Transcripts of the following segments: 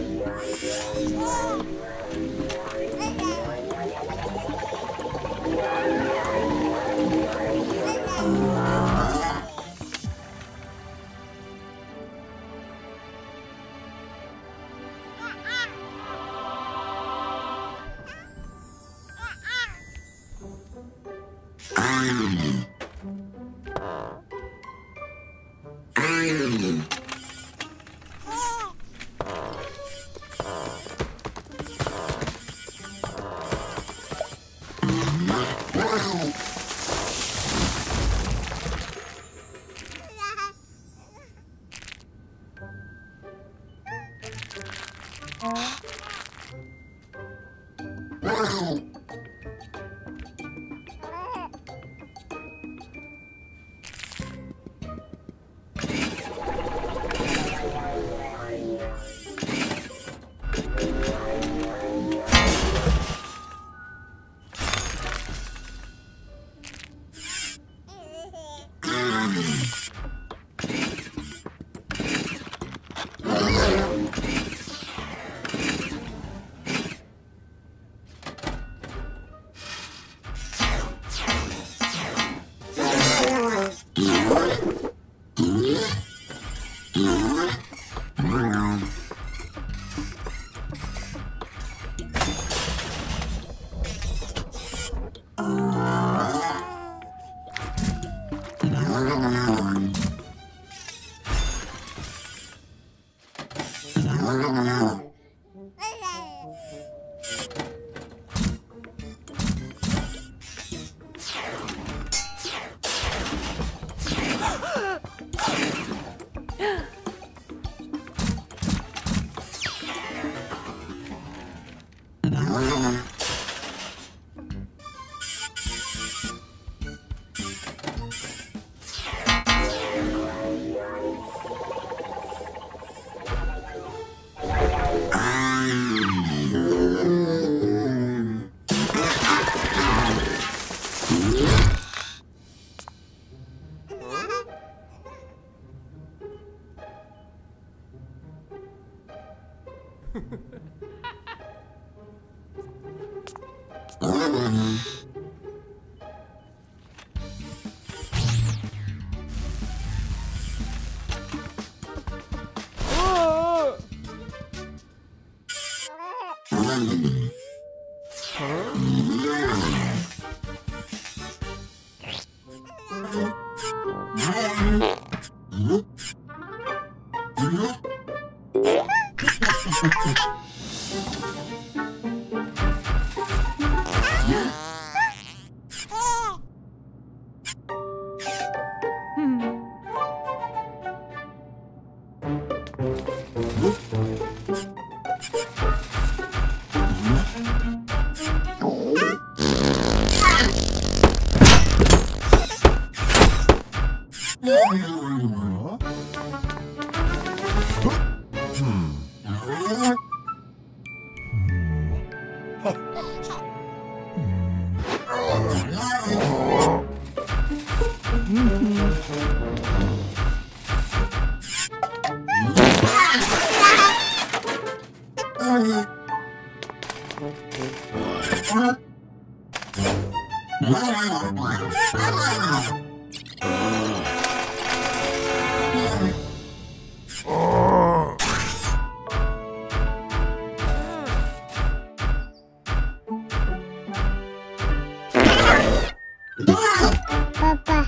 Oh that. Papa.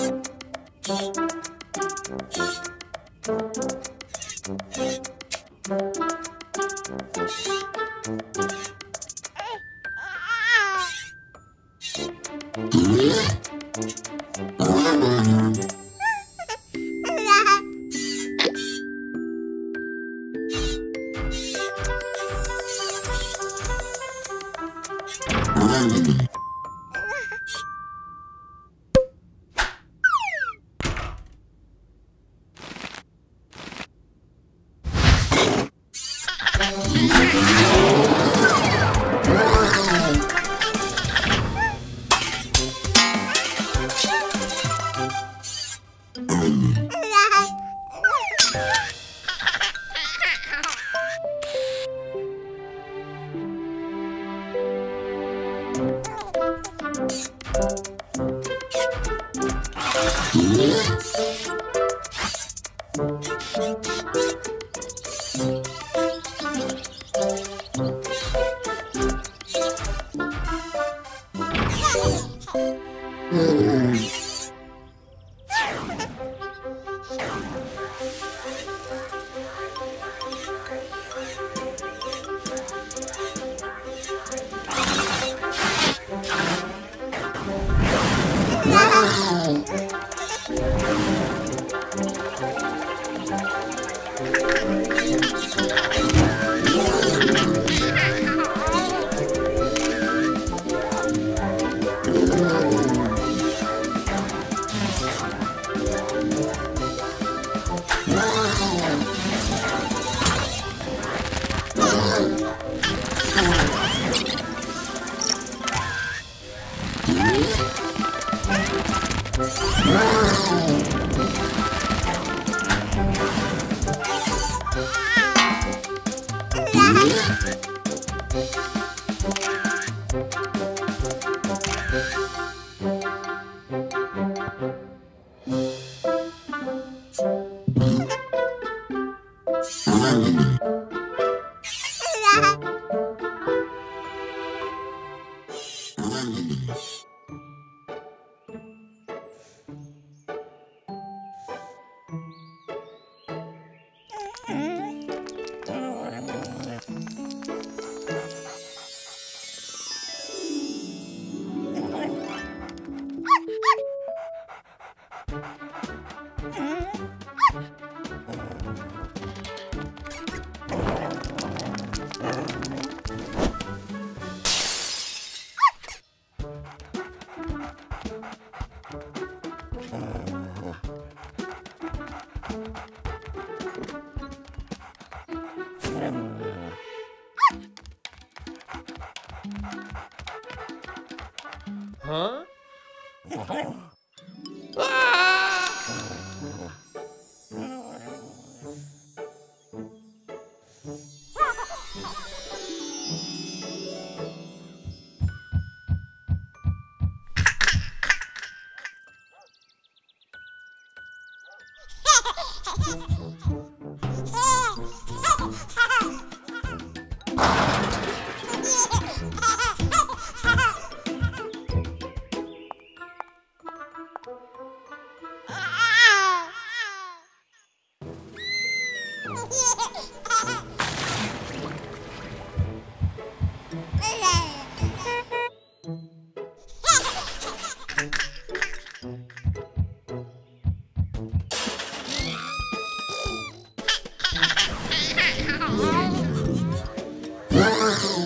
Thank you.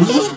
Huh?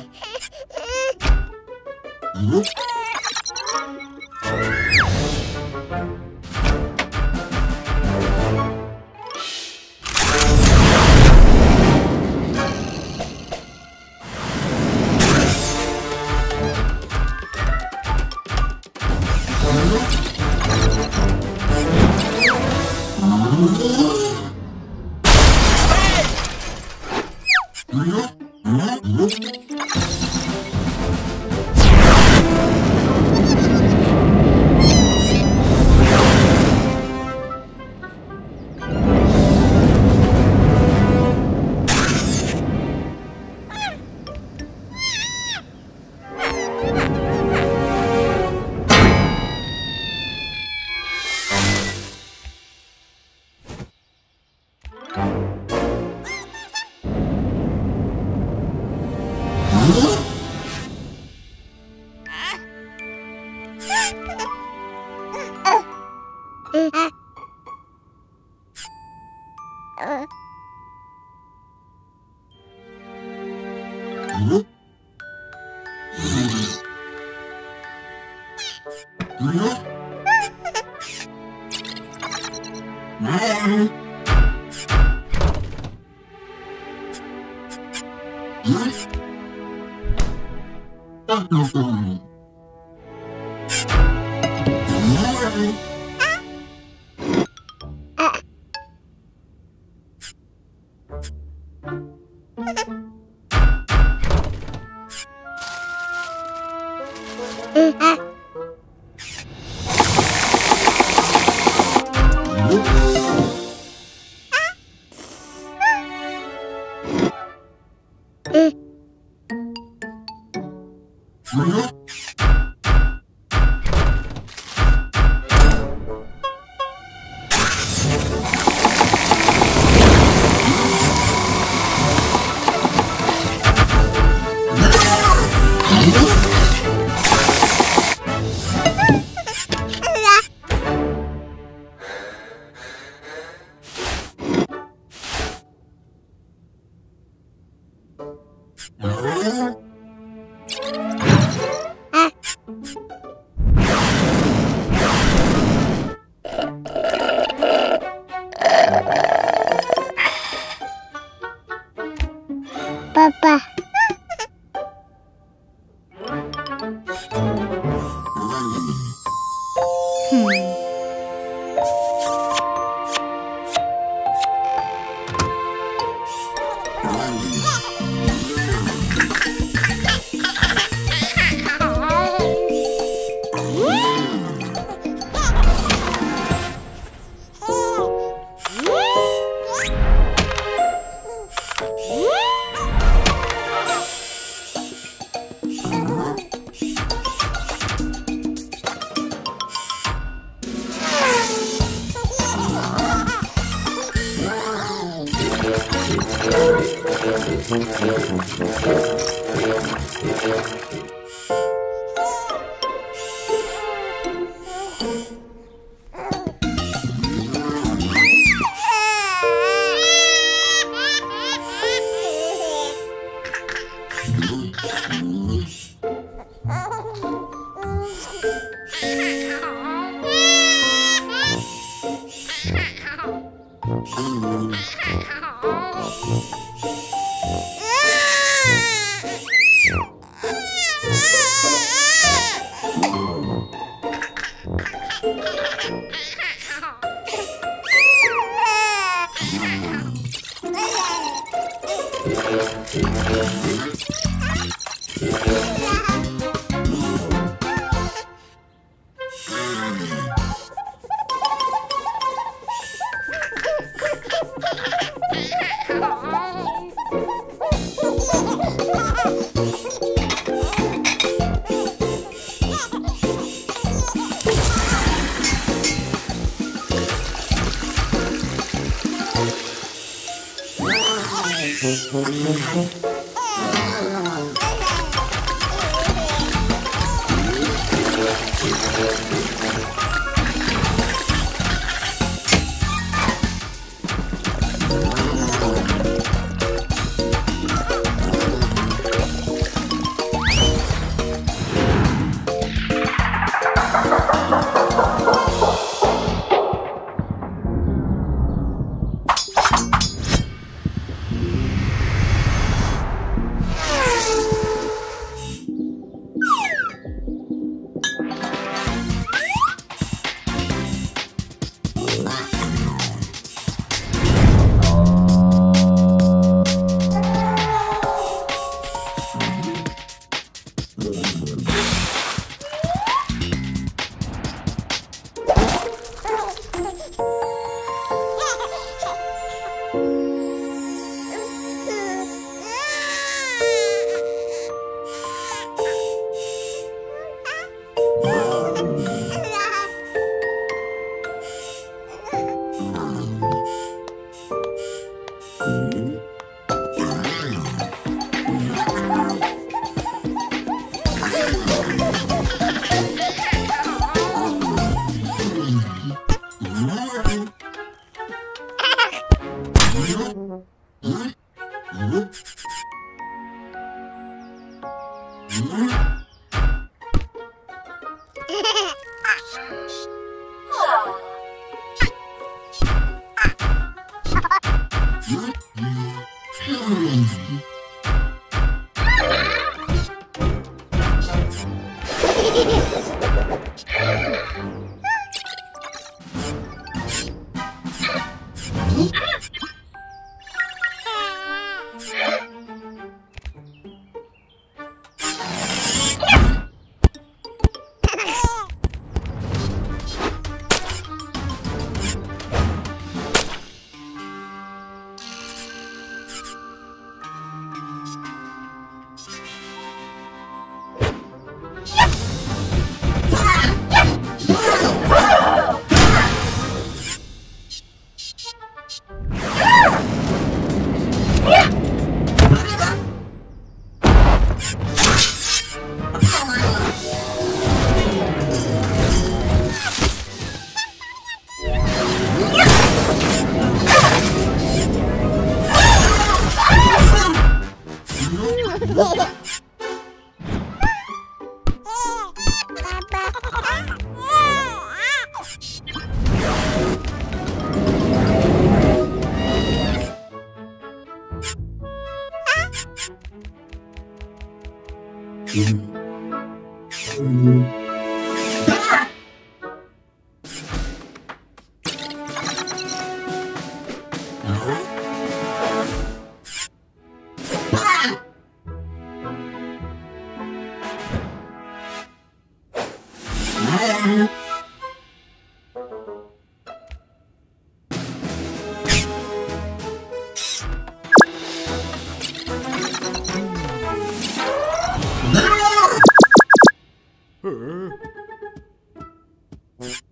Mm-hmm.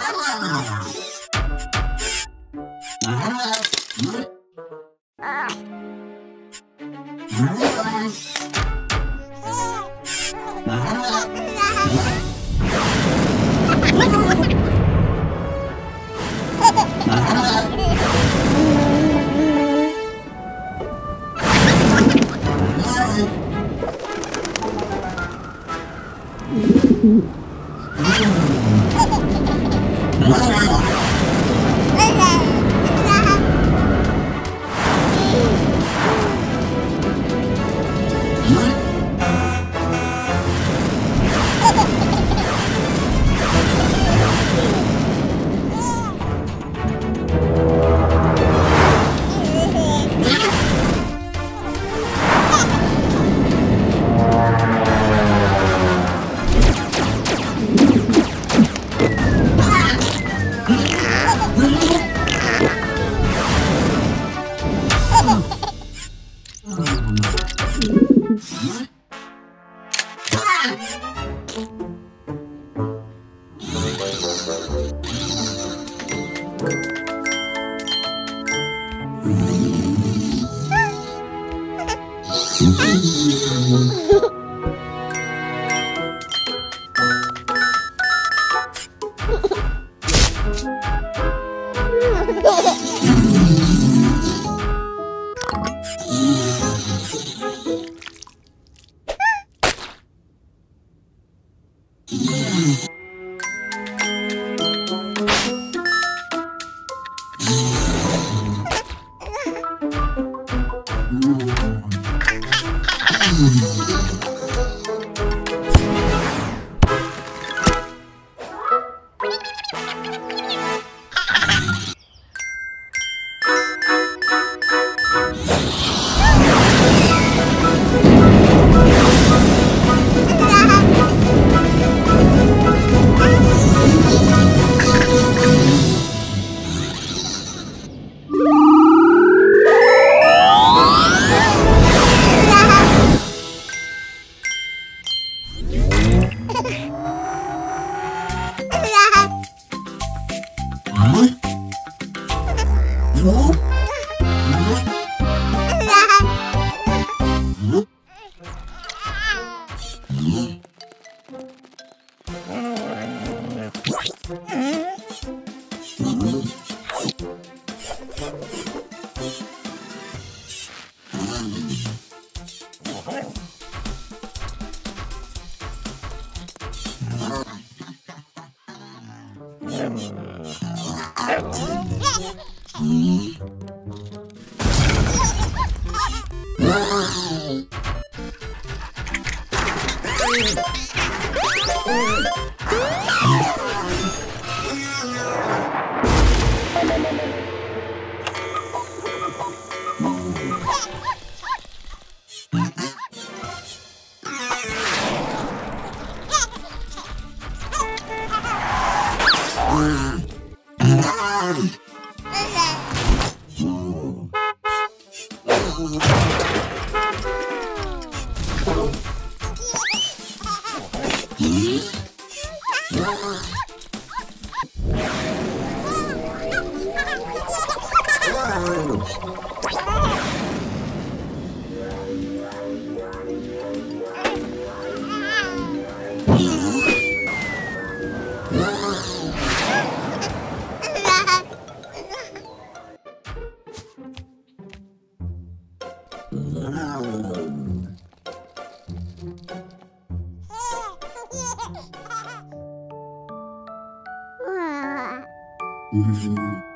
Oh, my God. Uhum.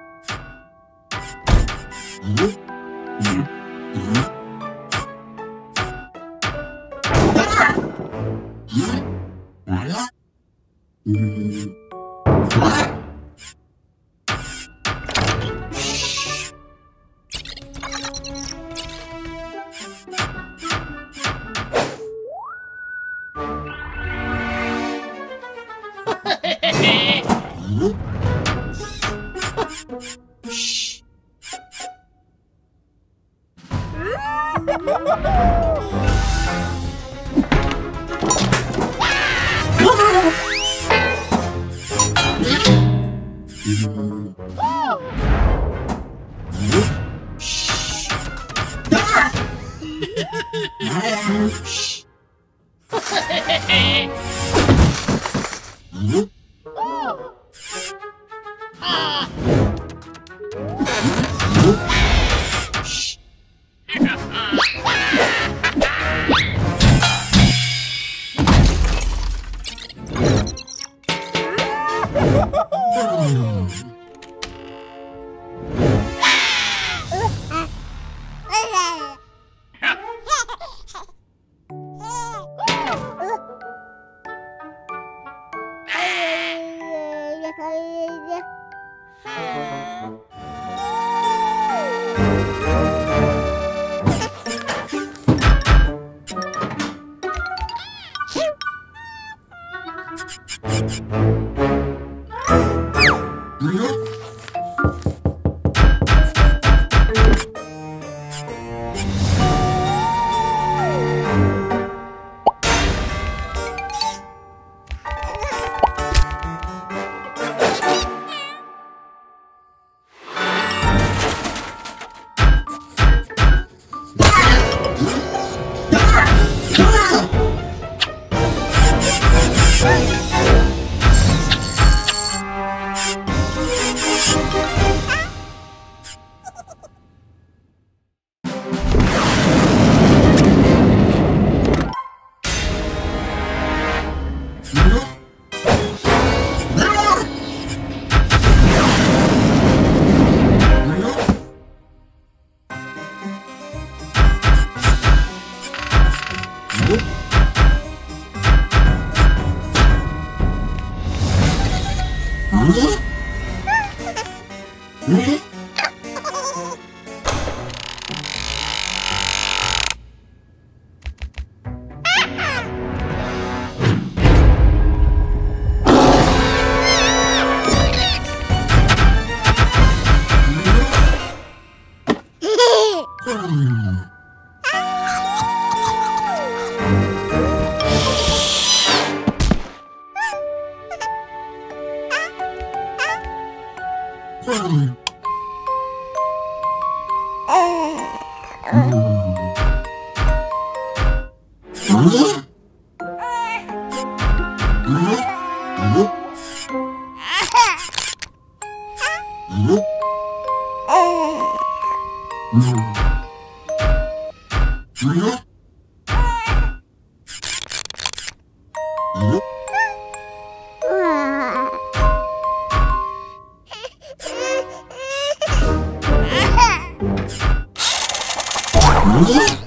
무?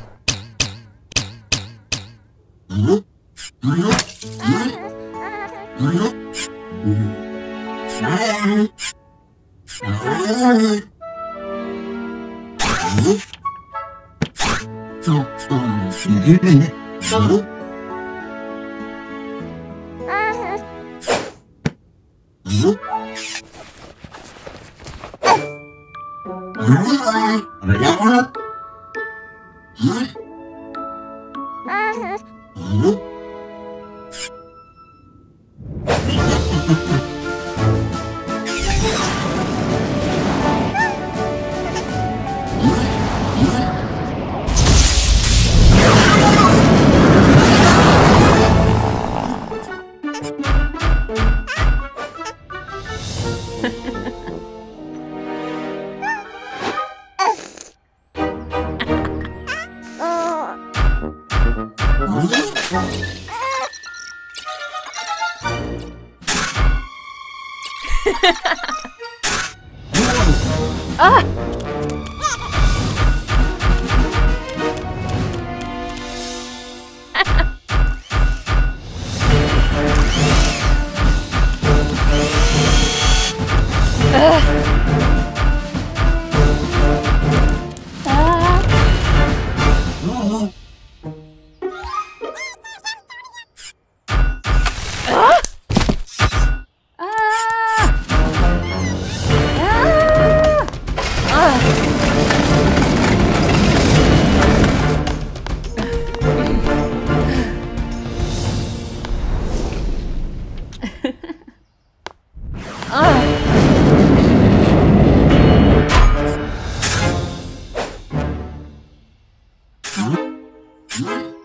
three, three.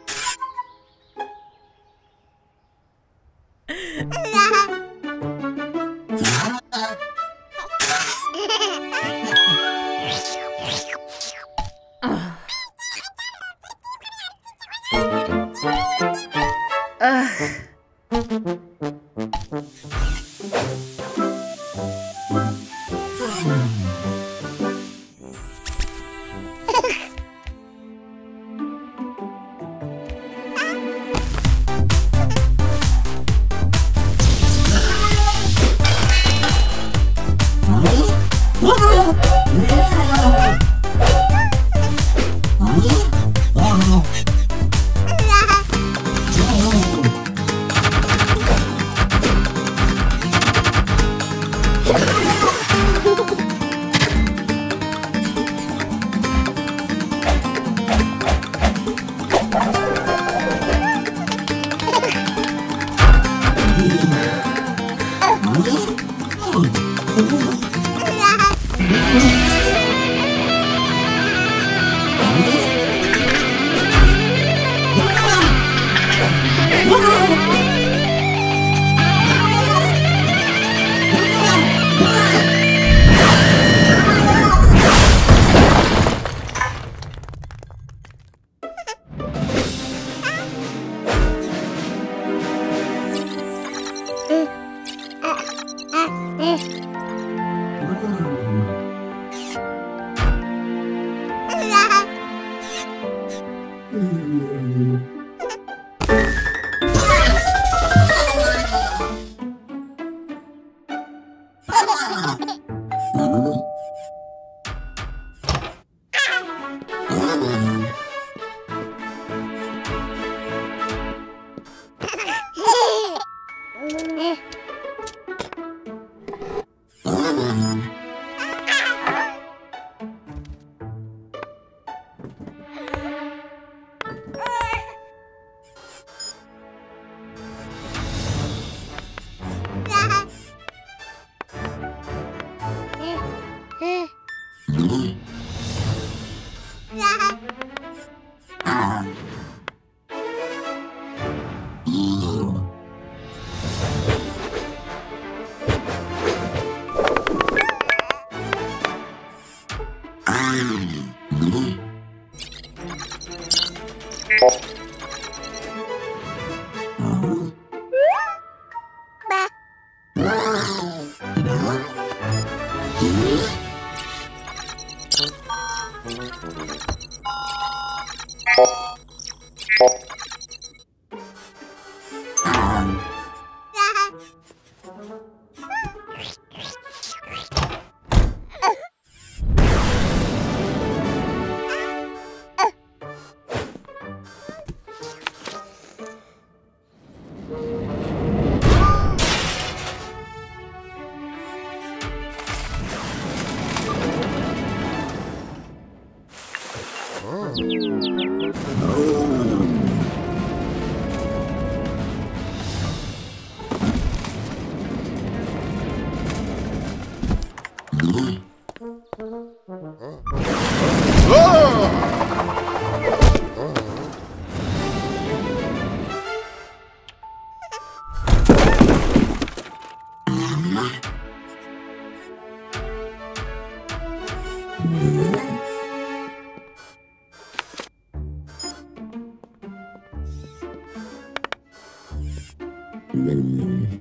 Let him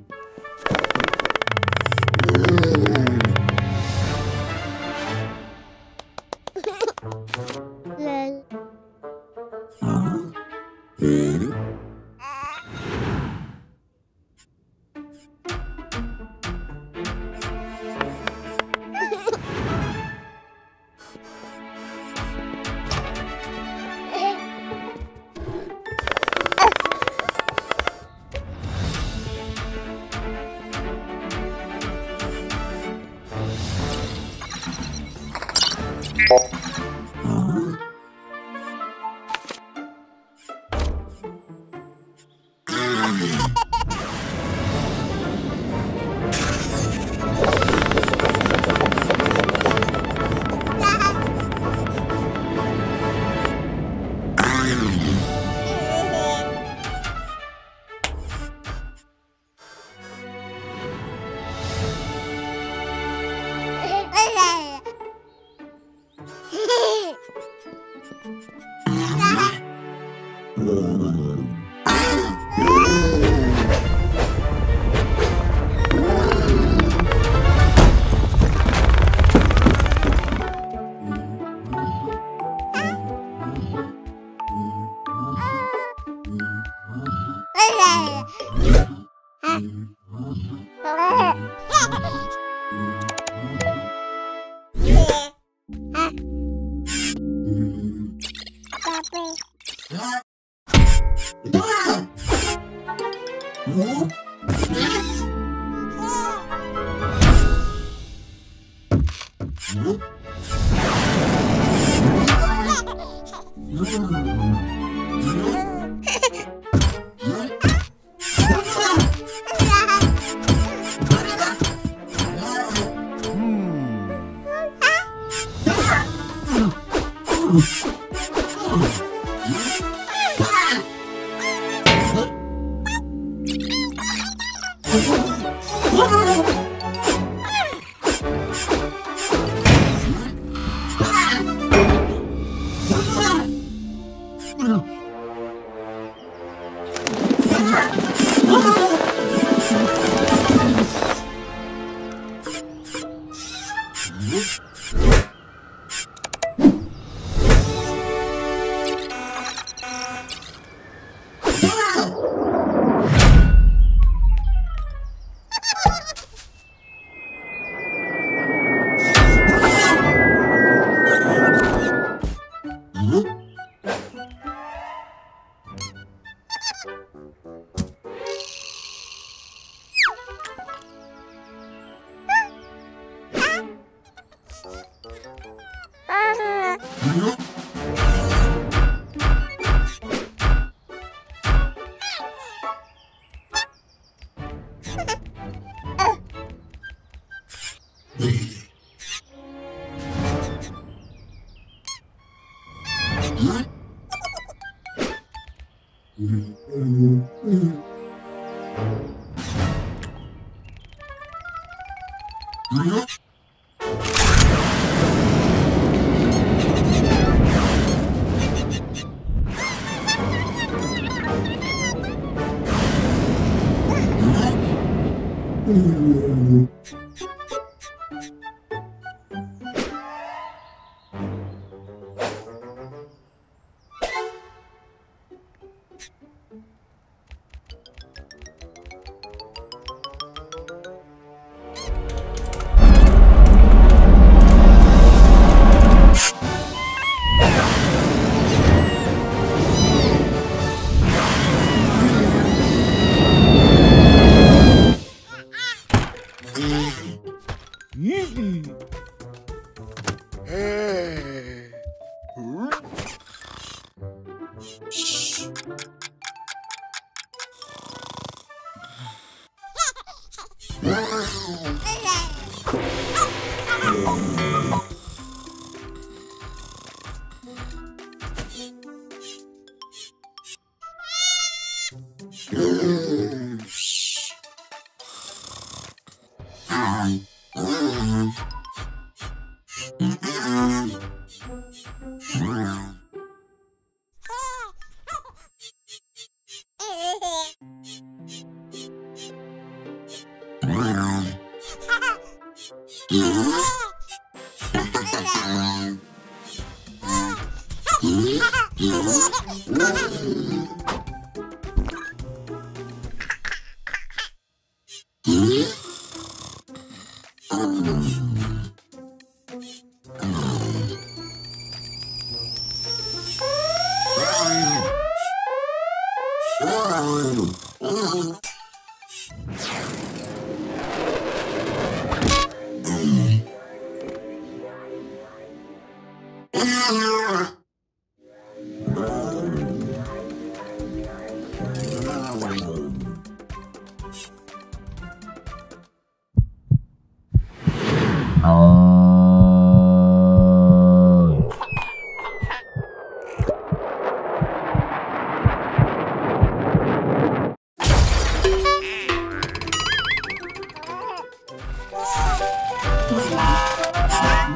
know.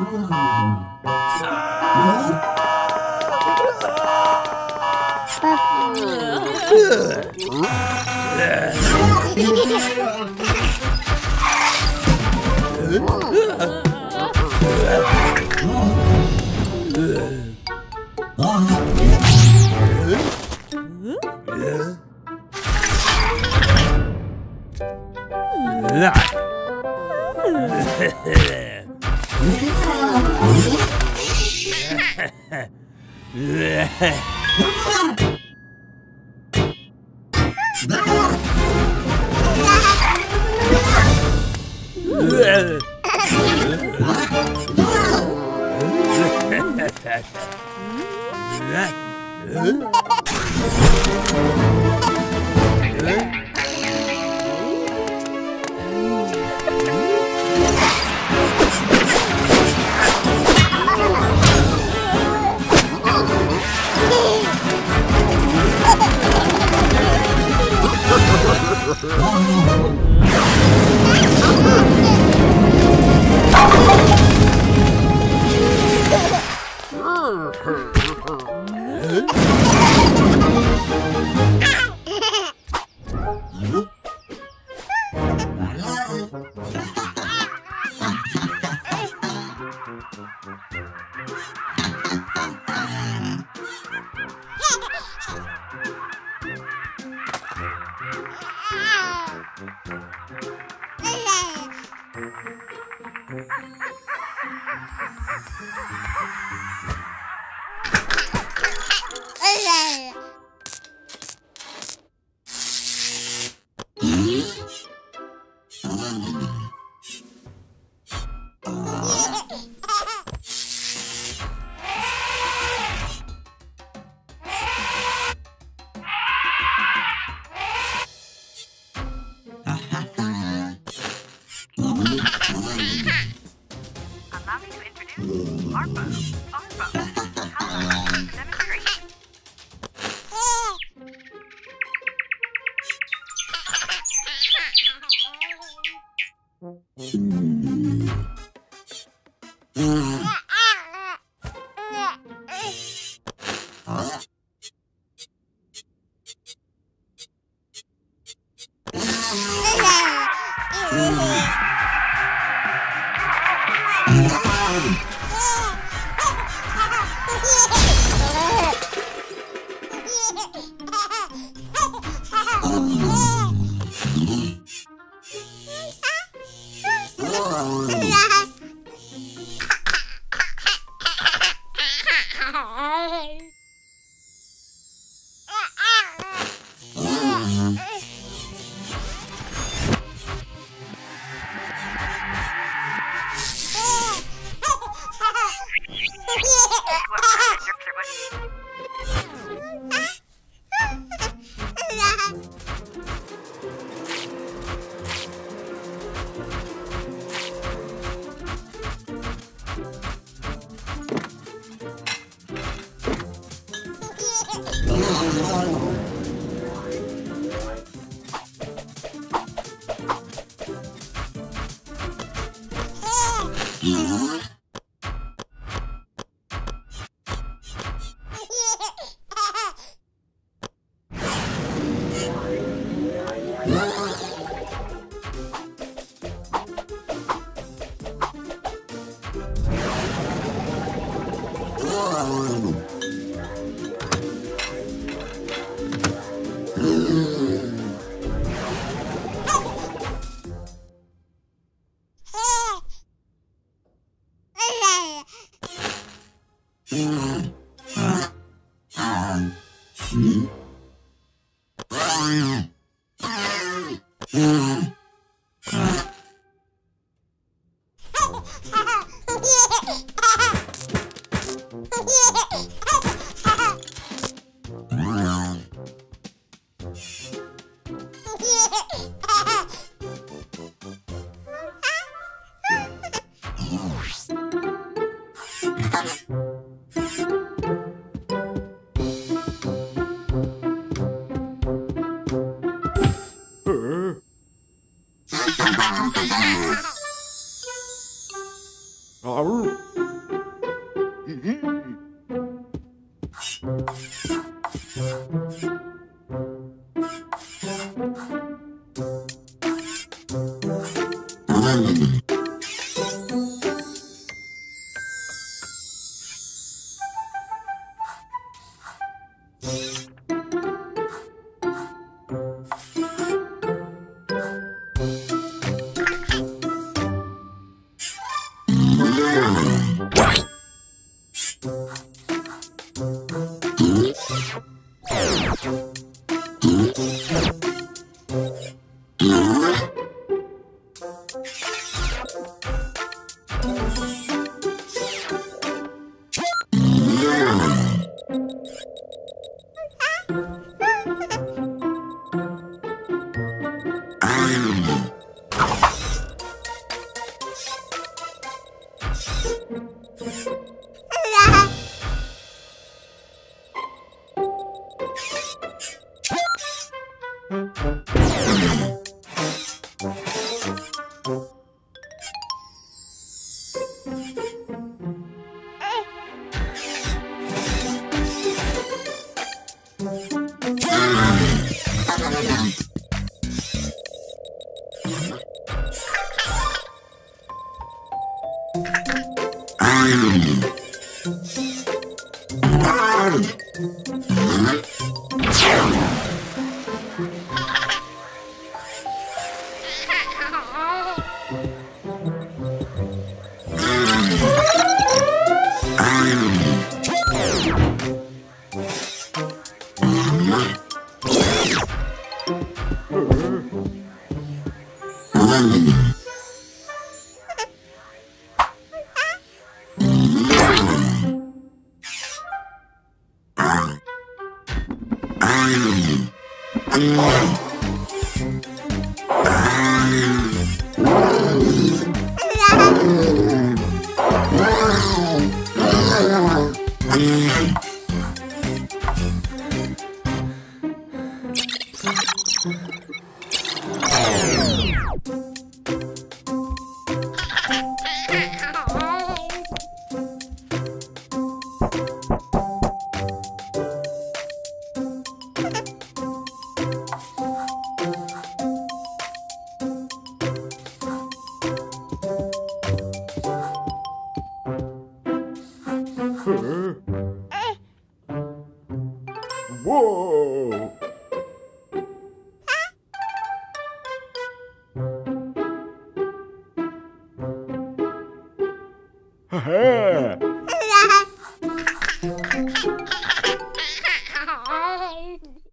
Huh?